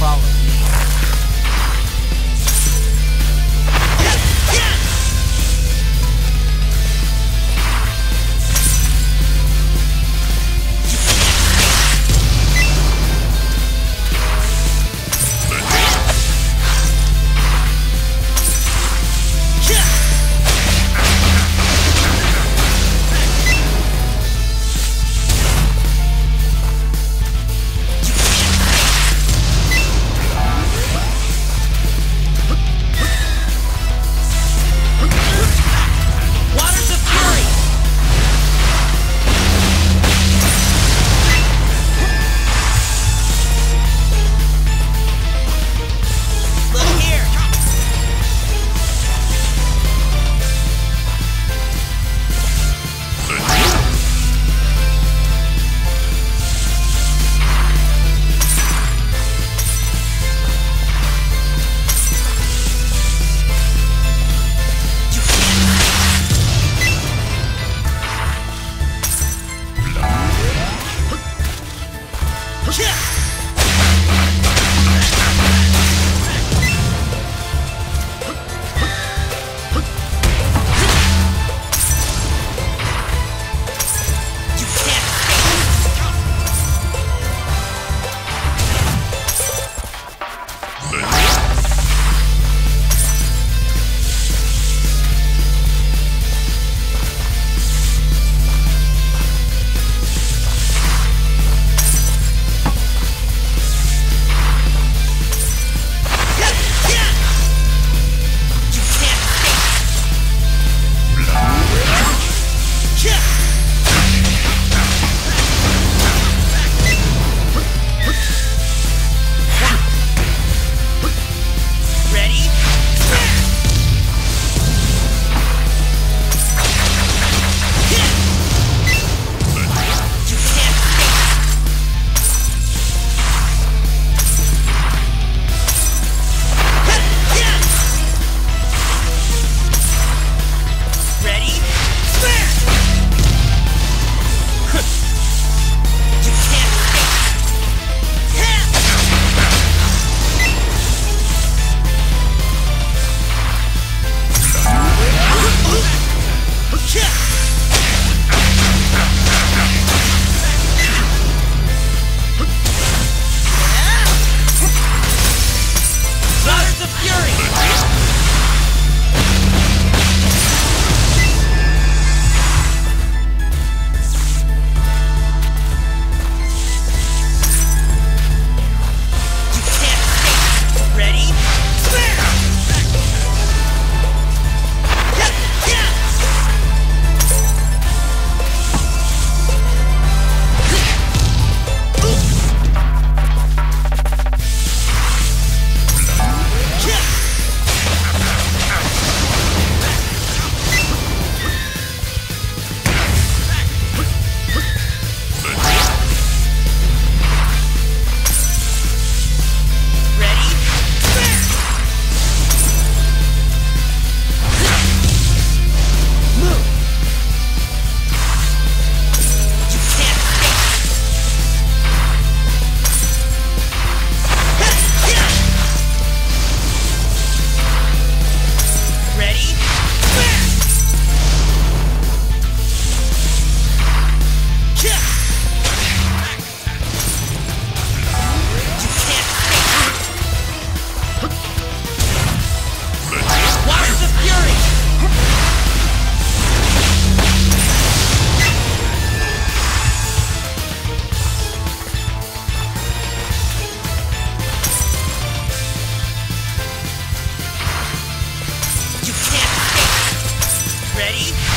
follow ready?